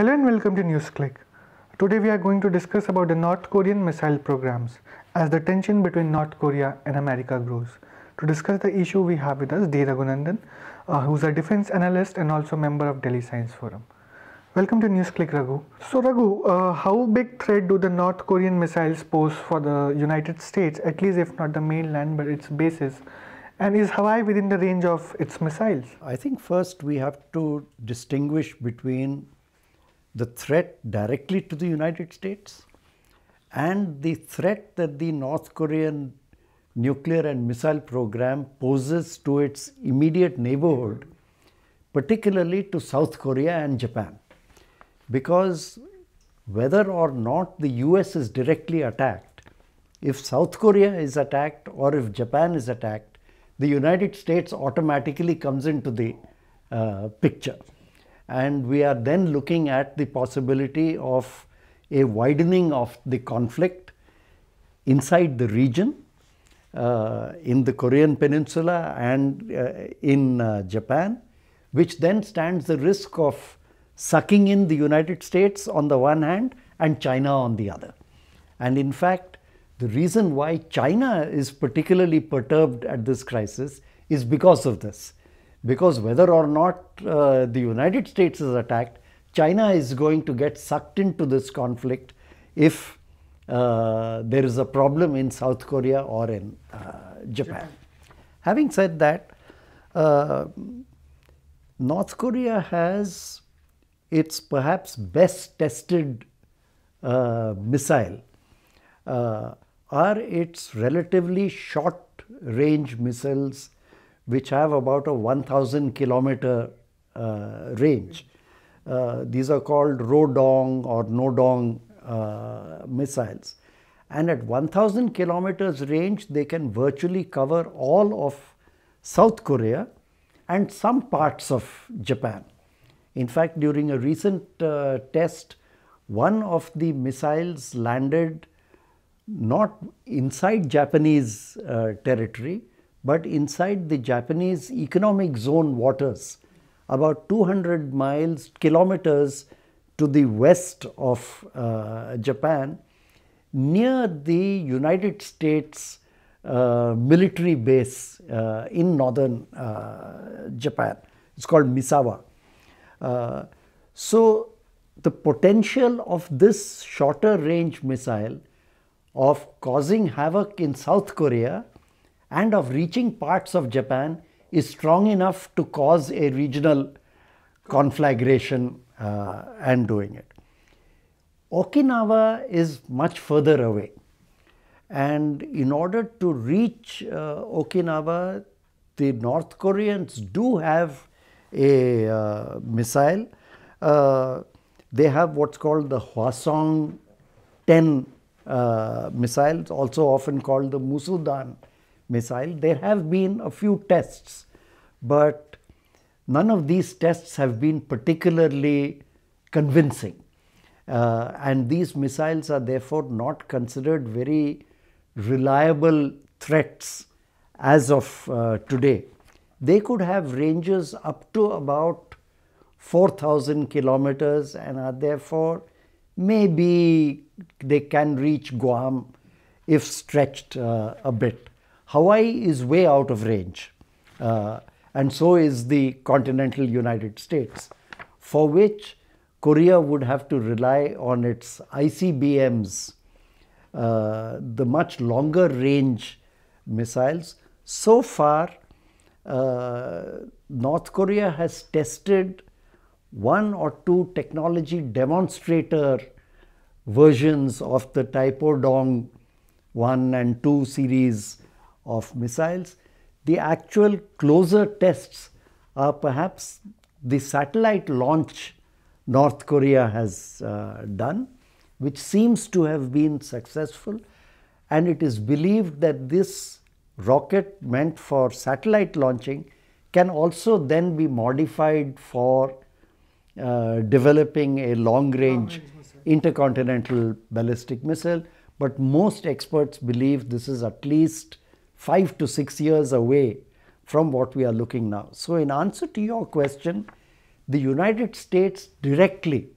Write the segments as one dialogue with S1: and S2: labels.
S1: Hello and welcome to NewsClick. Today we are going to discuss about the North Korean missile programs as the tension between North Korea and America grows. To discuss the issue we have with us D. Raghunandan, uh, who's a defense analyst and also member of Delhi Science Forum. Welcome to NewsClick Raghu. So Raghu, uh, how big threat do the North Korean missiles pose for the United States, at least if not the mainland but its bases? And is Hawaii within the range of its missiles?
S2: I think first we have to distinguish between the threat directly to the United States and the threat that the North Korean nuclear and missile program poses to its immediate neighborhood, particularly to South Korea and Japan. Because whether or not the US is directly attacked, if South Korea is attacked or if Japan is attacked, the United States automatically comes into the uh, picture. And we are then looking at the possibility of a widening of the conflict inside the region, uh, in the Korean Peninsula and uh, in uh, Japan, which then stands the risk of sucking in the United States on the one hand and China on the other. And in fact, the reason why China is particularly perturbed at this crisis is because of this. Because whether or not uh, the United States is attacked, China is going to get sucked into this conflict if uh, there is a problem in South Korea or in uh, Japan. Having said that, uh, North Korea has its perhaps best tested uh, missile uh, are its relatively short range missiles which have about a 1000 kilometer uh, range. Uh, these are called Rodong or Nodong uh, missiles. And at 1000 kilometers range, they can virtually cover all of South Korea and some parts of Japan. In fact, during a recent uh, test, one of the missiles landed not inside Japanese uh, territory, but inside the Japanese economic zone waters, about 200 miles, kilometers to the west of uh, Japan, near the United States uh, military base uh, in northern uh, Japan. It's called Misawa. Uh, so, the potential of this shorter range missile of causing havoc in South Korea and of reaching parts of Japan is strong enough to cause a regional conflagration uh, and doing it. Okinawa is much further away. And in order to reach uh, Okinawa, the North Koreans do have a uh, missile. Uh, they have what's called the Hwasong 10 uh, missiles, also often called the Musudan missile. There have been a few tests, but none of these tests have been particularly convincing. Uh, and these missiles are therefore not considered very reliable threats as of uh, today. They could have ranges up to about 4000 kilometers and are therefore maybe they can reach Guam if stretched uh, a bit. Hawaii is way out of range, uh, and so is the continental United States, for which Korea would have to rely on its ICBMs, uh, the much longer range missiles. So far, uh, North Korea has tested one or two technology demonstrator versions of the Taepodong 1 and 2 series of missiles. The actual closer tests are perhaps the satellite launch North Korea has uh, done, which seems to have been successful. And it is believed that this rocket meant for satellite launching can also then be modified for uh, developing a long range intercontinental ballistic missile. But most experts believe this is at least five to six years away from what we are looking now. So, in answer to your question, the United States directly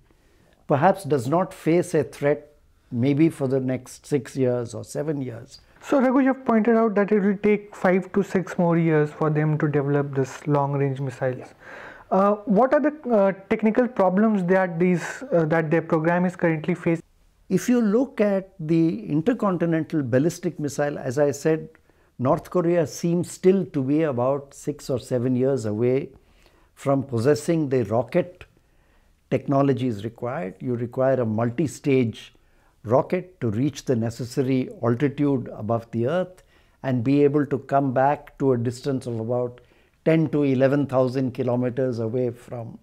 S2: perhaps does not face a threat maybe for the next six years or seven years.
S1: So Raghu, you have pointed out that it will take five to six more years for them to develop this long-range missiles. Uh, what are the uh, technical problems that these uh, that their program is currently facing?
S2: If you look at the intercontinental ballistic missile, as I said, North Korea seems still to be about six or seven years away from possessing the rocket technologies required. You require a multi-stage rocket to reach the necessary altitude above the earth and be able to come back to a distance of about 10 to 11,000 kilometers away from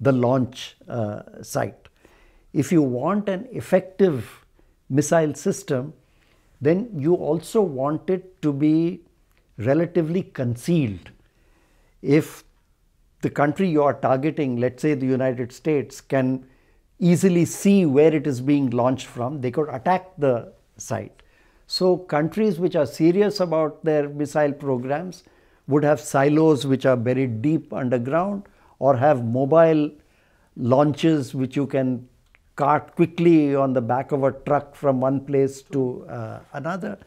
S2: the launch uh, site. If you want an effective missile system, then you also want it to be relatively concealed. If the country you are targeting, let's say the United States, can easily see where it is being launched from, they could attack the site. So, countries which are serious about their missile programs would have silos which are buried deep underground or have mobile launches which you can cart quickly on the back of a truck from one place to uh, another.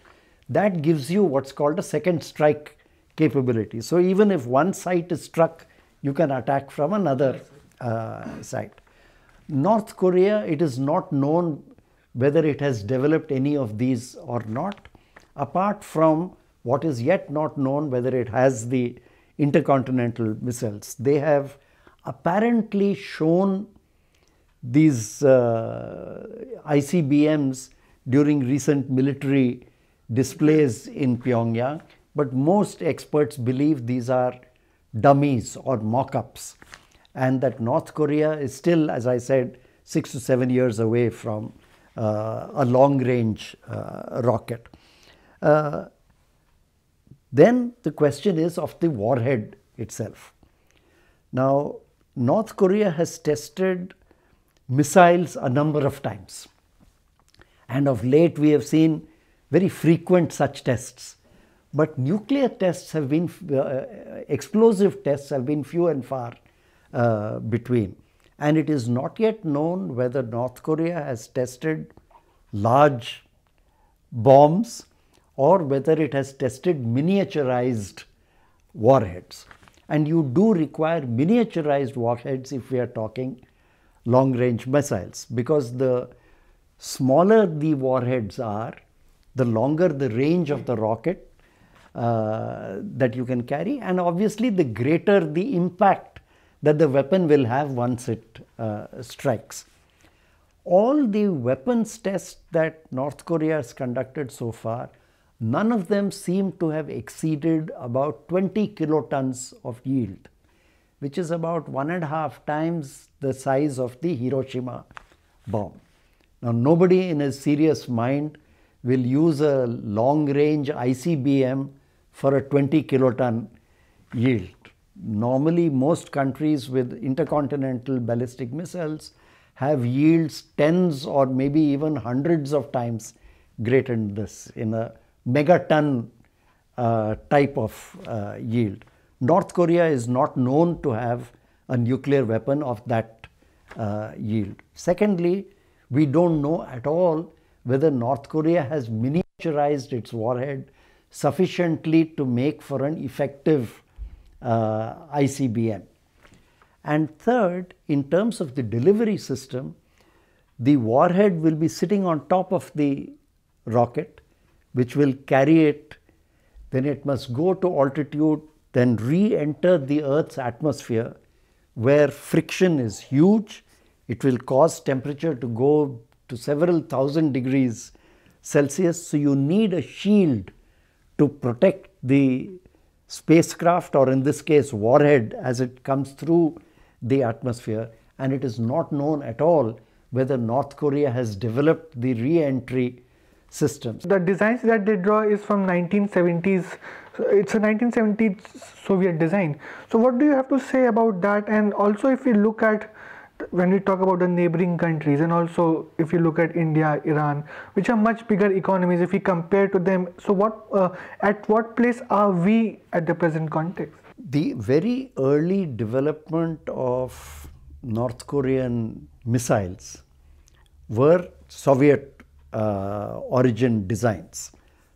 S2: That gives you what's called a second strike capability. So, even if one site is struck, you can attack from another uh, site. North Korea, it is not known whether it has developed any of these or not, apart from what is yet not known whether it has the intercontinental missiles. They have apparently shown these uh, ICBMs during recent military displays in Pyongyang, but most experts believe these are dummies or mock ups, and that North Korea is still, as I said, six to seven years away from uh, a long range uh, rocket. Uh, then the question is of the warhead itself. Now, North Korea has tested missiles a number of times. And of late, we have seen very frequent such tests. But nuclear tests have been, uh, explosive tests have been few and far uh, between. And it is not yet known whether North Korea has tested large bombs or whether it has tested miniaturized warheads. And you do require miniaturized warheads if we are talking long range missiles because the smaller the warheads are, the longer the range of the rocket uh, that you can carry, and obviously the greater the impact that the weapon will have once it uh, strikes. All the weapons tests that North Korea has conducted so far none of them seem to have exceeded about 20 kilotons of yield, which is about one and a half times the size of the Hiroshima bomb. Now, nobody in his serious mind will use a long range ICBM for a 20 kiloton yield. Normally, most countries with intercontinental ballistic missiles have yields tens or maybe even hundreds of times greater than this in a megaton uh, type of uh, yield. North Korea is not known to have a nuclear weapon of that uh, yield. Secondly, we don't know at all whether North Korea has miniaturized its warhead sufficiently to make for an effective uh, ICBM. And third, in terms of the delivery system, the warhead will be sitting on top of the rocket which will carry it, then it must go to altitude, then re enter the Earth's atmosphere where friction is huge. It will cause temperature to go to several thousand degrees Celsius. So, you need a shield to protect the spacecraft or in this case warhead as it comes through the atmosphere and it is not known at all whether North Korea has developed the re-entry systems.
S1: The designs that they draw is from 1970s. It's a 1970s Soviet design. So what do you have to say about that? And also, if we look at when we talk about the neighboring countries, and also if you look at India, Iran, which are much bigger economies, if we compare to them, so what uh, at what place are we at the present context?
S2: The very early development of North Korean missiles were Soviet origin designs,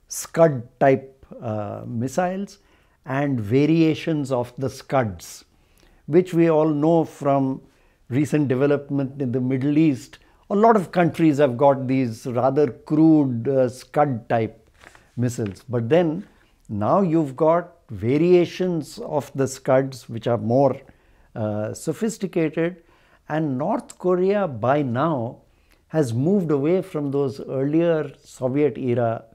S2: Scud type uh, missiles and variations of the Scuds, which we all know from recent development in the Middle East. A lot of countries have got these rather crude uh, Scud type missiles. But then now you've got variations of the Scuds which are more uh, sophisticated and North Korea by now has moved away from those earlier Soviet era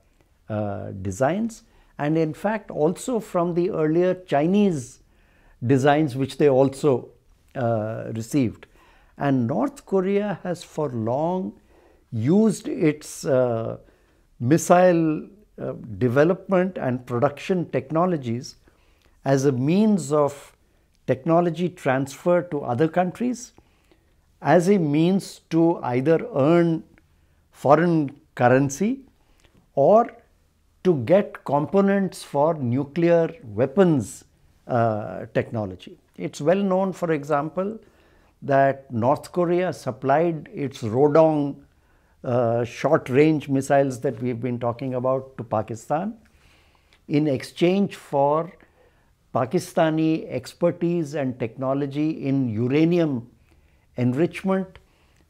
S2: uh, designs and in fact also from the earlier Chinese designs which they also uh, received. And North Korea has for long used its uh, missile uh, development and production technologies as a means of technology transfer to other countries, as a means to either earn foreign currency or to get components for nuclear weapons uh, technology. It's well known, for example, that North Korea supplied its Rodong uh, short range missiles that we've been talking about to Pakistan in exchange for Pakistani expertise and technology in uranium enrichment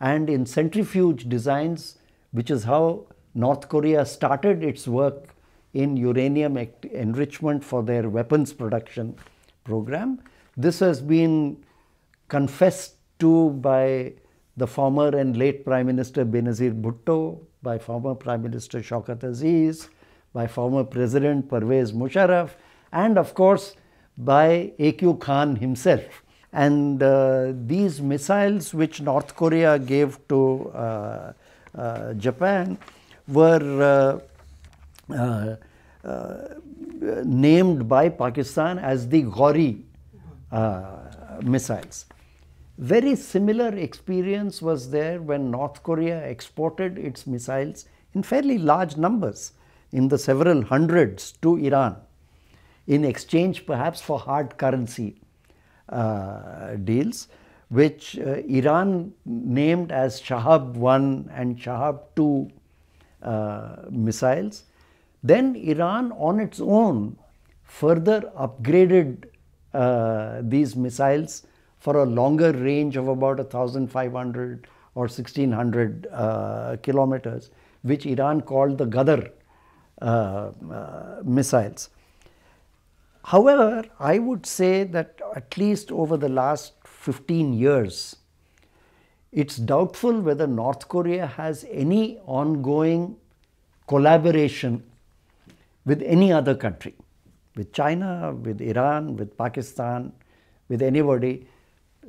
S2: and in centrifuge designs, which is how North Korea started its work in uranium enrichment for their weapons production program. This has been confessed to by the former and late Prime Minister Benazir Bhutto, by former Prime Minister Shaukat Aziz, by former President Pervez Musharraf, and of course by A.Q. Khan himself. And uh, these missiles which North Korea gave to uh, uh, Japan were named by Pakistan as the Ghauri missiles. Very similar experience was there when North Korea exported its missiles in fairly large numbers, in the several hundreds to Iran, in exchange perhaps for hard currency deals, which uh, Iran named as Shahab 1 and Shahab 2 uh, missiles then Iran on its own further upgraded uh, these missiles for a longer range of about 1500 or 1600 uh, kilometers, which Iran called the Ghadar uh, uh, missiles. However, I would say that at least over the last 15 years, it's doubtful whether North Korea has any ongoing collaboration with any other country, with China, with Iran, with Pakistan, with anybody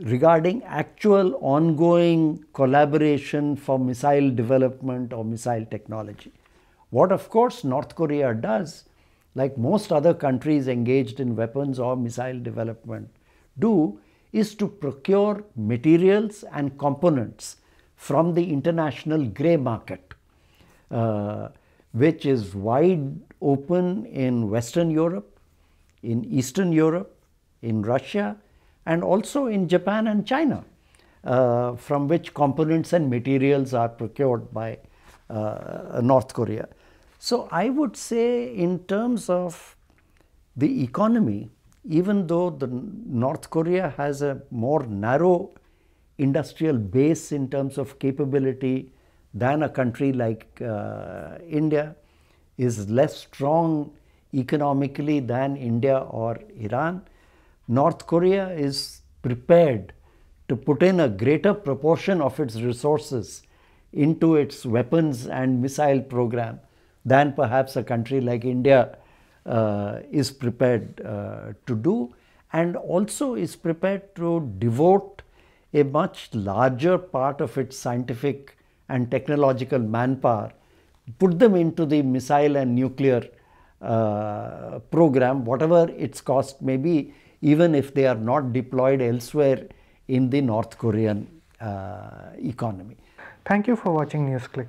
S2: regarding actual ongoing collaboration for missile development or missile technology. What of course North Korea does, like most other countries engaged in weapons or missile development do, is to procure materials and components from the international grey market, uh, which is wide open in Western Europe, in Eastern Europe, in Russia, and also in Japan and China, uh, from which components and materials are procured by uh, North Korea. So I would say in terms of the economy, even though the North Korea has a more narrow industrial base in terms of capability than a country like uh, India, is less strong economically than India or Iran. North Korea is prepared to put in a greater proportion of its resources into its weapons and missile program than perhaps a country like India uh, is prepared uh, to do and also is prepared to devote a much larger part of its scientific and technological manpower put them into the missile and nuclear uh, program, whatever its cost may be, even if they are not deployed elsewhere in the North Korean uh, economy.
S1: Thank you for watching NewsClick.